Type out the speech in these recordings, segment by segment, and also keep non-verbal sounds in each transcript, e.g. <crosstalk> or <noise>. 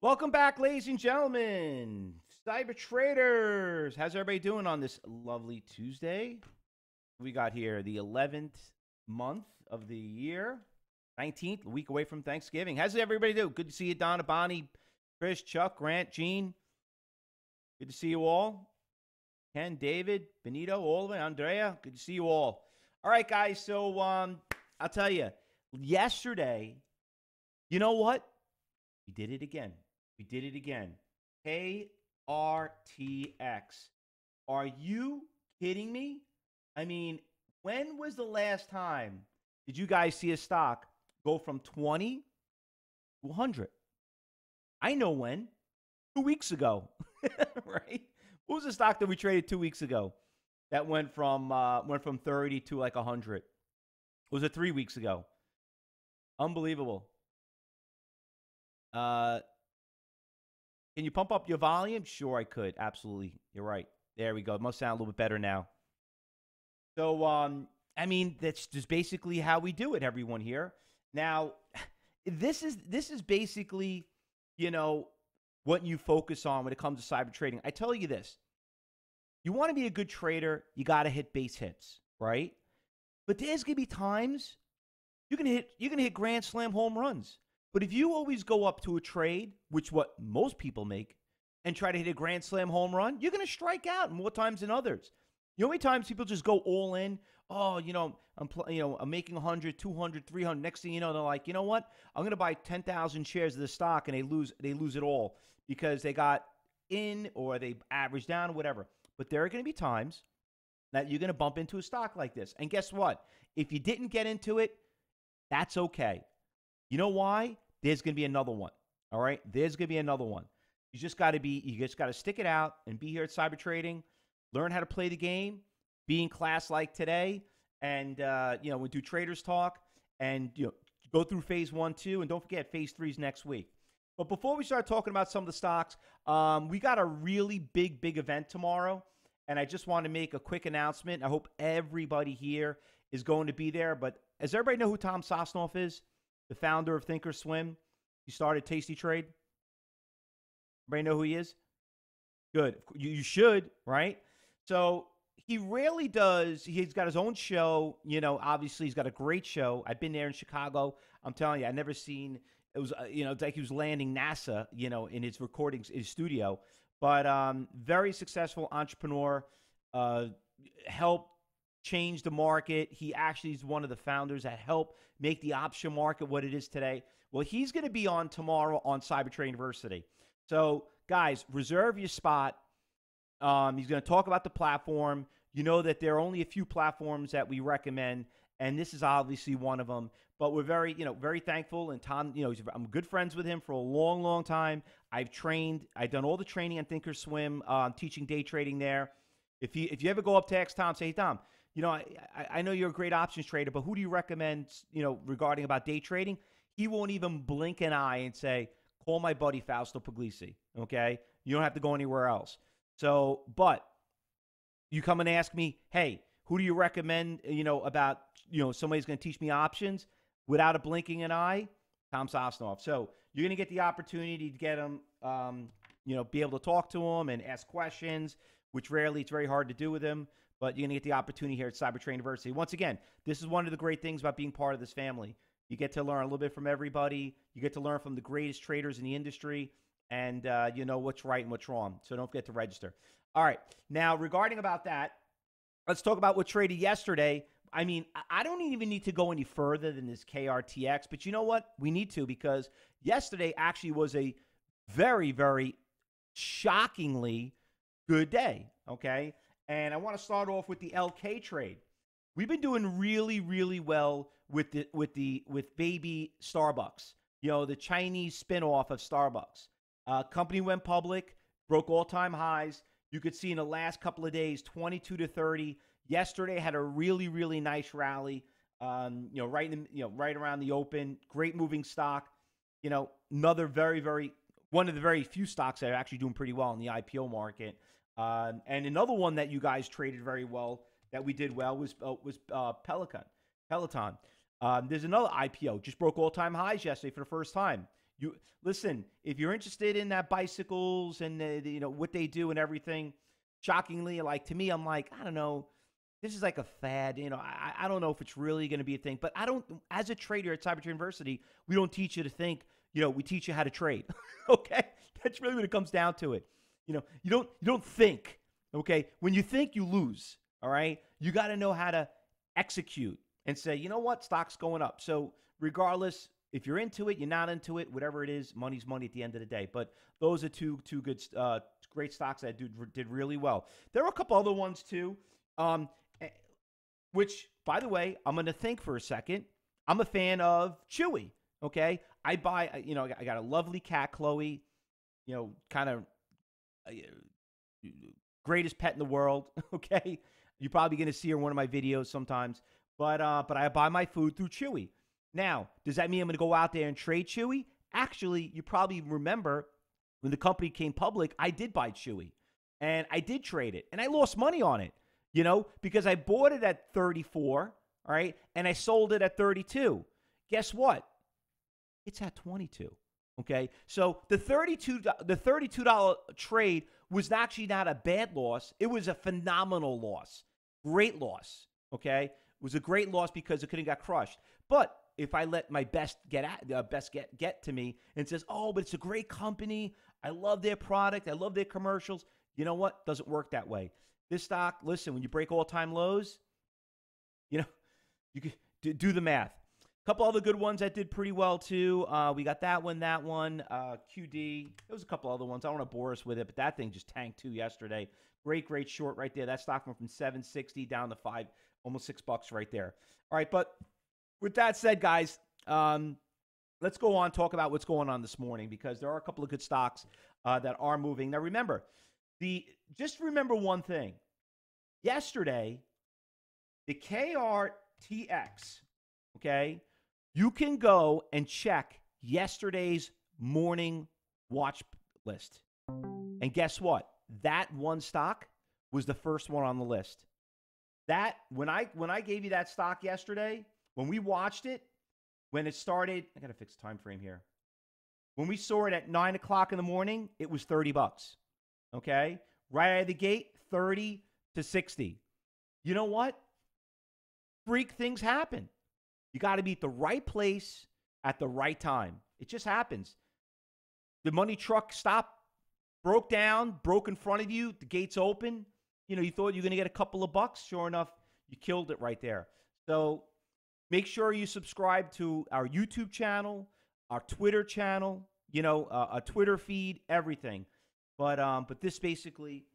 Welcome back, ladies and gentlemen. Cyber traders. How's everybody doing on this lovely Tuesday? We got here the 11th month of the year, 19th, a week away from Thanksgiving. How's everybody do? Good to see you, Donna, Bonnie, Chris, Chuck, Grant, Gene. Good to see you all. Ken, David, Benito, it, Andrea. Good to see you all. All right, guys. So um, I'll tell you, yesterday, you know what? We did it again. We did it again. KRTX. Are you kidding me? I mean, when was the last time did you guys see a stock go from 20 to 100? I know when. Two weeks ago, <laughs> right? What was the stock that we traded two weeks ago that went from uh, went from 30 to like 100? Was it three weeks ago? Unbelievable. Uh, can you pump up your volume? Sure, I could. Absolutely. You're right. There we go. It must sound a little bit better now. So, um, I mean, that's just basically how we do it, everyone here. Now, <sighs> this is this is basically, you know, what you focus on when it comes to cyber trading. I tell you this. You want to be a good trader, you got to hit base hits, right? But there's going to be times going to hit going to hit grand slam home runs. But if you always go up to a trade, which what most people make, and try to hit a grand slam home run, you're going to strike out more times than others. The only times people just go all in, oh, you know, I'm you know, I'm making 100, 200, 300. Next thing you know, they're like, you know what? I'm going to buy 10,000 shares of the stock and they lose they lose it all because they got in or they average down or whatever. But there are going to be times that you're going to bump into a stock like this. And guess what? If you didn't get into it, that's okay. You know why? There's going to be another one. All right? There's going to be another one. You just got to be, you just got to stick it out and be here at Cyber Trading, learn how to play the game, be in class like today, and, uh, you know, we do traders talk and, you know, go through phase one, two, and don't forget phase three is next week. But before we start talking about some of the stocks, um, we got a really big, big event tomorrow. And I just want to make a quick announcement. I hope everybody here is going to be there. But does everybody know who Tom Sosnoff is? The founder of Thinkorswim. He started Tasty Trade. Everybody know who he is? Good. You, you should, right? So he rarely does. He's got his own show. You know, obviously he's got a great show. I've been there in Chicago. I'm telling you, I never seen. It was, uh, you know, like he was landing NASA, you know, in his recordings, his studio. But um, very successful entrepreneur. Uh, helped changed the market. He actually is one of the founders that helped make the option market what it is today. Well, he's going to be on tomorrow on Cyber Trading University. So, guys, reserve your spot. Um, he's going to talk about the platform. You know that there are only a few platforms that we recommend, and this is obviously one of them. But we're very, you know, very thankful. And Tom, you know, I'm good friends with him for a long, long time. I've trained, I've done all the training on Thinkorswim, um, teaching day trading there. If you if you ever go up to X Tom, say, hey, Tom, you know, I, I know you're a great options trader, but who do you recommend, you know, regarding about day trading? He won't even blink an eye and say, call my buddy Fausto Pugliese. Okay. You don't have to go anywhere else. So, but you come and ask me, hey, who do you recommend, you know, about, you know, somebody's going to teach me options without a blinking an eye? Tom Sosnoff. So you're going to get the opportunity to get him, um, you know, be able to talk to him and ask questions, which rarely it's very hard to do with him but you're going to get the opportunity here at Cyber Trading University. Once again, this is one of the great things about being part of this family. You get to learn a little bit from everybody. You get to learn from the greatest traders in the industry, and uh, you know what's right and what's wrong. So don't forget to register. All right. Now, regarding about that, let's talk about what traded yesterday. I mean, I don't even need to go any further than this KRTX, but you know what? We need to because yesterday actually was a very, very shockingly good day. Okay. And I want to start off with the LK trade. We've been doing really, really well with the with the with baby Starbucks. You know, the Chinese spinoff of Starbucks. Uh, company went public, broke all-time highs. You could see in the last couple of days, 22 to 30. Yesterday had a really, really nice rally. Um, you know, right in you know, right around the open. Great moving stock. You know, another very, very one of the very few stocks that are actually doing pretty well in the IPO market. Um, and another one that you guys traded very well that we did well was uh, was uh, Pelican, Peloton. Um, there's another IPO just broke all time highs yesterday for the first time. You listen. If you're interested in that bicycles and the, the, you know what they do and everything, shockingly, like to me, I'm like, I don't know. This is like a fad, you know. I, I don't know if it's really going to be a thing, but I don't. As a trader at Cyber University, we don't teach you to think. You know, we teach you how to trade. <laughs> okay, that's really what it comes down to. It. You know, you don't you don't think. Okay, when you think, you lose. All right, you got to know how to execute and say, you know what, stock's going up. So regardless, if you're into it, you're not into it, whatever it is, money's money at the end of the day. But those are two two good, uh, great stocks that did, did really well. There are a couple other ones too, um, eh, which, by the way, I'm to think for a second. I'm a fan of Chewy. Okay, I buy, you know, I got a lovely cat, Chloe. You know, kind of greatest pet in the world. <laughs> Okay, you're probably going to see her in one of my videos sometimes. But uh, but I buy my food through Chewy. Now, does that mean I'm going to go out there and trade Chewy? Actually, you probably remember when the company came public, I did buy Chewy and I did trade it and I lost money on it, you know, because I bought it at 34, all right, and I sold it at 32. Guess what? It's at 22. Okay, so the 32 the 32 dollar trade was actually not a bad loss. It was a phenomenal loss, great loss. Okay, it was a great loss because it could have got crushed. But if I let my best get at uh, best get get to me and says, "Oh, but it's a great company. I love their product. I love their commercials." You know what? Doesn't work that way. This stock, listen, when you break all-time lows, you know, you do, do the math. Couple other good ones that did pretty well too. Uh, we got that one, that one, uh, QD. There was a couple other ones. I don't want to bore us with it, but that thing just tanked too yesterday. Great, great short right there. That stock went from 760 down to five, almost six bucks right there. All right, but with that said, guys, um, let's go on talk about what's going on this morning because there are a couple of good stocks uh, that are moving. Now, remember the just remember one thing. Yesterday, the KRTX, okay, you can go and check yesterday's morning watch list, and guess what? That one stock was the first one on the list. That when I when I gave you that stock yesterday, when we watched it, when it started, I gotta fix the time frame here. When we saw it at nine o'clock in the morning, it was 30 bucks. Okay? Right out of the gate, 30 to 60. You know what? Freak things happen. You got to be at the right place at the right time. It just happens. The money truck stopped, broke down, broke in front of you, the gates open. You know, you thought you were going to get a couple of bucks. Sure enough, you killed it right there. So Make sure you subscribe to our YouTube channel, our Twitter channel, you know, uh, a Twitter feed, everything. But um, but this basically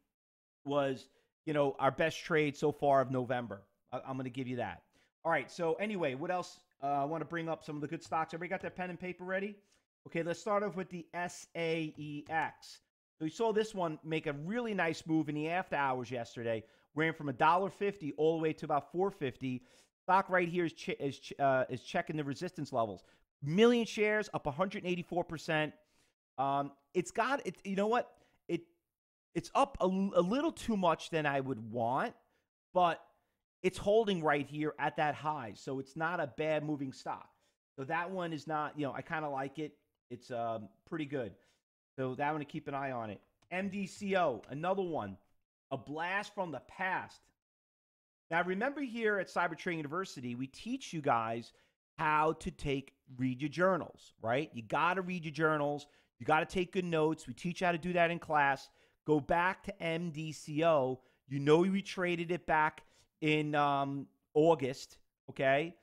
was, you know, our best trade so far of November. I- am going to give you that. All right. So anyway, what else? Uh, I want to bring up some of the good stocks. Everybody got their pen and paper ready? Okay, let's start off with the SAEX. So we saw this one make a really nice move in the after hours yesterday. Ran from $1.50 all the way to about 450 Stock right here is, is, uh, is checking the resistance levels. Million shares up 184%. Um, it's got it. You know what? It it's up a, a little too much than I would want, but it's holding right here at that high, so it's not a bad moving stock. So that one is not. You know, I kind of like it. It's um, pretty good. So that one to keep an eye on it. MDCO, another one, a blast from the past. Now, remember here at Cyber Trading University, we teach you guys how to take read your journals, right? You got to read your journals. You got to take good notes. We teach you how to do that in class. Go back to MDCO. You know we traded it back in um, August, okay?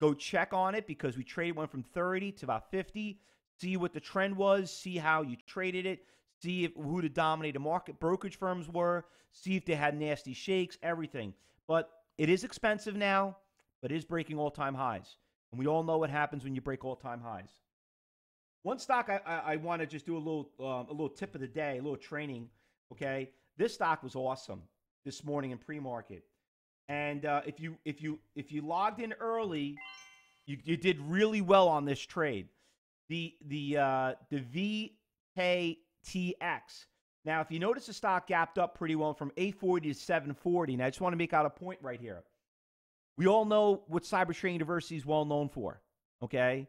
Go check on it because we traded went from 30 to about 50. See what the trend was. See how you traded it. See if, who the dominated market brokerage firms were. See if they had nasty shakes. Everything. But it is expensive now, but it is breaking all time highs. And we all know what happens when you break all time highs. One stock I, I, I want to just do a little uh, a little tip of the day, a little training. Okay, this stock was awesome this morning in pre-market, and uh, if you if you if you logged in early, you, you did really well on this trade. The the uh, the VKTX now, if you notice the stock gapped up pretty well from 840 to 740, and I just want to make out a point right here. We all know what Cyber University is well known for, okay?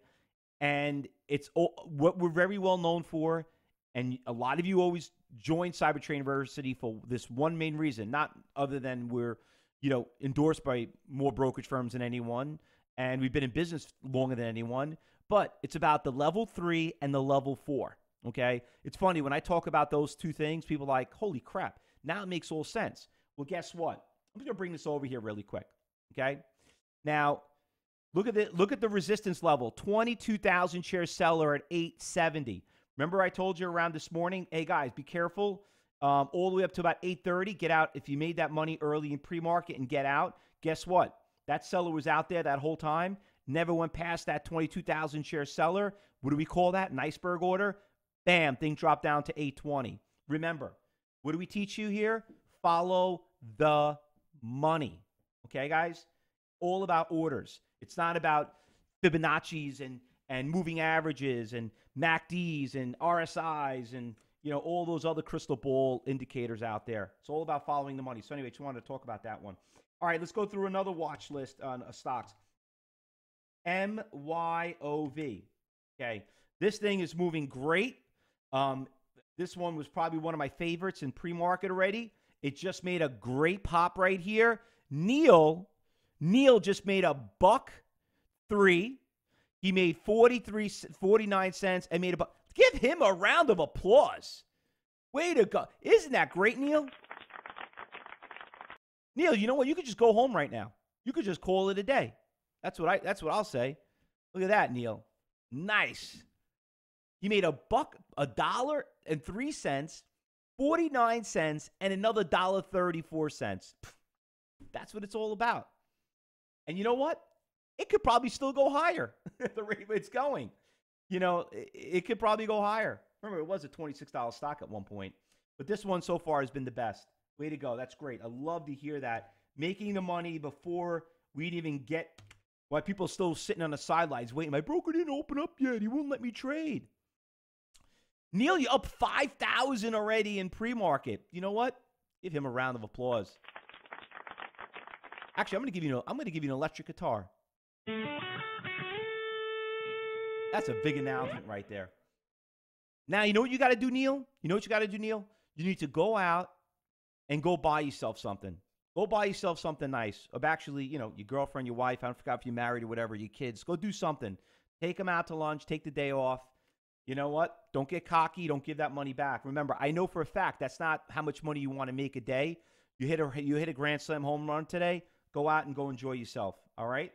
And it's what we're very well known for. And a lot of you always join Cyber Trading University for this one main reason, not other than we're, you know, endorsed by more brokerage firms than anyone. And we've been in business longer than anyone. But it's about the level three and the level four. Okay. It's funny when I talk about those two things, people like, holy crap, now it makes all sense. Well, guess what? I'm to bring this over here really quick. Okay. Now, look at the look at the resistance level. 22,000 share seller at 870. Remember I told you around this morning, hey guys, be careful. Um, all the way up to about 8:30, get out if you made that money early in pre-market and get out. Guess what? That seller was out there that whole time, never went past that 22,000 share seller. What do we call that? An iceberg order. Bam, thing dropped down to 820. Remember, what do we teach you here? Follow the money. Okay, guys? All about orders. It's not about Fibonacci's and and moving averages and MACDs and RSIs and you know all those other crystal ball indicators out there. It's all about following the money. So anyway, just wanted to talk about that one. All right, let's go through another watch list on uh, stocks. MYOV. Okay, this thing is moving great. Um, this one was probably one of my favorites in pre-market already. It just made a great pop right here. Neil, Neil just made a buck three. He made 43, 49 cents and made a buck. Give him a round of applause. Way to go. Isn't that great, Neil? Neil, you know what? You could just go home right now. You could just call it a day. That's what I that's what I'll say. Look at that, Neil. Nice. He made a buck, a dollar and three cents, 49 cents, and another dollar 34 cents. That's what it's all about. And you know what? It could probably still go higher <laughs> the rate it's going. You know, it, it could probably go higher. Remember, it was a $26 stock at one point. But this one so far has been the best. Way to go. That's great. I love to hear that. Making the money before we'd even get why people are still sitting on the sidelines waiting. My broker didn't open up yet. He wouldn't let me trade. Neil, you up 5,000 already in pre-market. You know what? Give him a round of applause. Actually, I'm going to give you I'm going to give you an electric guitar. That's a big announcement right there. Now, you know what you got to do, Neil? You know what you got to do, Neil? You need to go out and go buy yourself something. Go buy yourself something nice. Or actually, you know, your girlfriend, your wife, I don't forget if you're married or whatever, your kids. Go do something. Take them out to lunch, take the day off you know what? Don't get cocky. Don't give that money back. Remember, I know for a fact that's not how much money you want to make a day. You hit a you hit a grand slam home run today. Go out and go enjoy yourself. All right.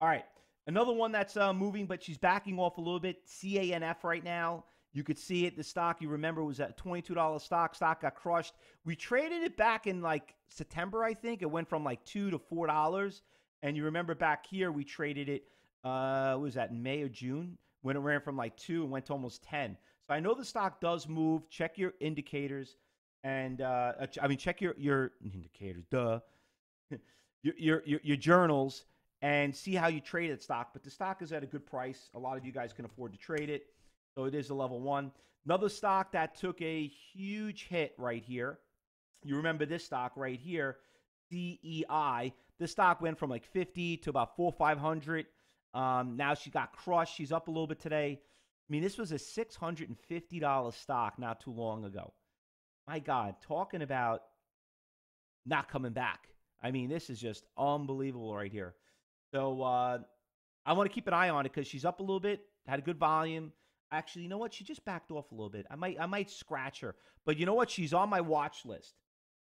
All right. Another one that's uh, moving, but she's backing off a little bit. CANF right now. You could see it. The stock, you remember, was at $22 stock. Stock got crushed. We traded it back in like September, I think. It went from like 2 to $4. And you remember back here, we traded it, uh, was that May or June? when it ran from like two and went to almost 10. So I know the stock does move. Check your indicators and uh I mean check your your indicators, duh, <laughs> your, your, your your journals and see how you trade that stock. But the stock is at a good price. A lot of you guys can afford to trade it, so it is a level one. Another stock that took a huge hit right here. You remember this stock right here, DEI. This stock went from like 50 to about four 500. Um, now she got crushed. She's up a little bit today. I mean, this was a $650 stock not too long ago. My God, talking about not coming back. I mean, this is just unbelievable right here. So uh, I want to keep an eye on it because she's up a little bit, had a good volume. Actually, you know what? She just backed off a little bit. I might, I might scratch her. But you know what? She's on my watch list.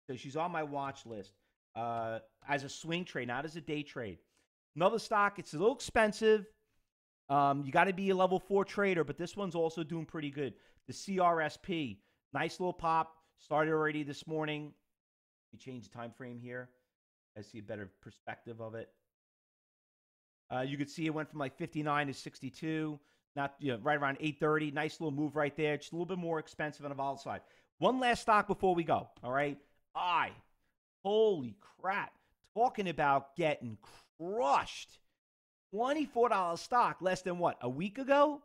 So she's on my watch list uh, as a swing trade, not as a day trade. Another stock, it's a little expensive. Um, you got to be a level four trader, but this one's also doing pretty good. The CRSP, nice little pop. Started already this morning. We change the time frame here. I see a better perspective of it. Uh, you could see it went from like 59 to 62, not you know, right around 830. Nice little move right there. Just a little bit more expensive on the volatile side. One last stock before we go. All right. I, holy crap, talking about getting crushed. $24 stock less than what? A week ago?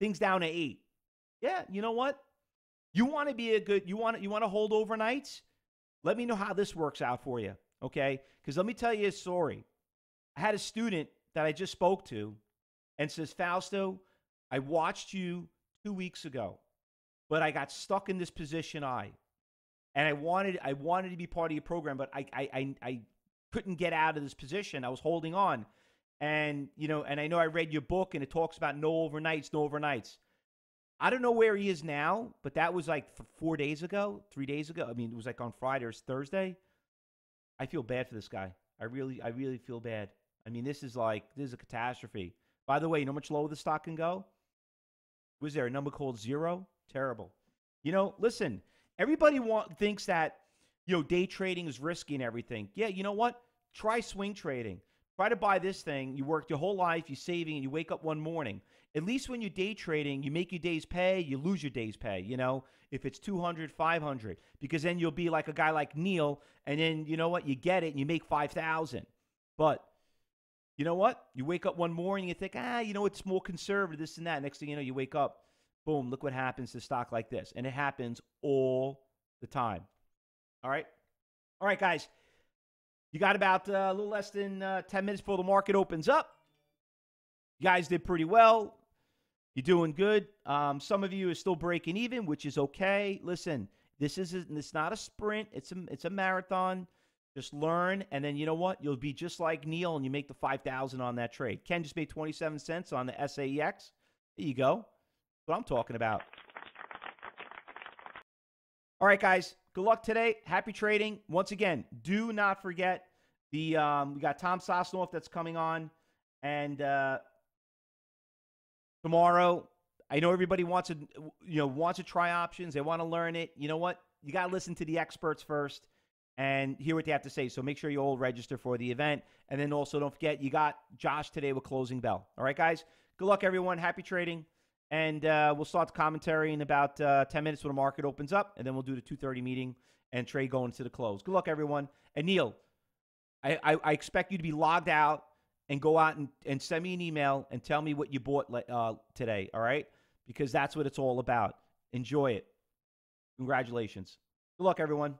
Things down to 8. Yeah, you know what? You want to be a good you want you want to hold overnights? Let me know how this works out for you, okay? Cuz let me tell you a story. I had a student that I just spoke to and says, Fausto, I watched you two weeks ago, but I got stuck in this position I. And I wanted I wanted to be part of your program, but I I I, I couldn't get out of this position. I was holding on. And you know, and I know I read your book and it talks about no overnights, no overnights. I don't know where he is now, but that was like four days ago, three days ago. I mean, it was like on Friday or Thursday. I feel bad for this guy. I really, I really feel bad. I mean, this is like this is a catastrophe. By the way, you know how much lower the stock can go? Was there a number called zero? Terrible. You know, listen, everybody want, thinks that you know day trading is risky and everything. Yeah, you know what? Try swing trading. Try to buy this thing. You worked your whole life, you're saving, and you wake up one morning. At least when you're day trading, you make your day's pay, you lose your day's pay, you know, if it's 200, 500, because then you'll be like a guy like Neil, and then you know what? You get it and you make 5,000. But you know what? You wake up one morning, you think, ah, you know, it's more conservative, this and that. Next thing you know, you wake up, boom, look what happens to stock like this. And it happens all the time. All right? All right, guys. You got about uh, a little less than uh, 10 minutes before the market opens up. You guys did pretty well. You're doing good. Um, some of you are still breaking even, which is okay. Listen, this is a, it's not a sprint. It's a it's a marathon. Just learn, and then you know what? You'll be just like Neil, and you make the five thousand on that trade. Ken just made twenty seven cents on the SAEX. There you go. That's what I'm talking about. All right, guys. Good luck today. Happy trading. Once again, do not forget the um, we got Tom Sosnoff that's coming on, and uh, tomorrow. I know everybody wants to you know wants to try options. They want to learn it. You know what? You got to listen to the experts first and hear what they have to say. So make sure you all register for the event, and then also don't forget you got Josh today with closing bell. All right, guys. Good luck, everyone. Happy trading. And uh, we'll start the commentary in about uh, 10 minutes when the market opens up, and then we'll do the 2.30 meeting and trade going to the close. Good luck, everyone. And Neil, I, I, I expect you to be logged out and go out and, and send me an email and tell me what you bought uh, today, all right? Because that's what it's all about. Enjoy it. Congratulations. Good luck, everyone.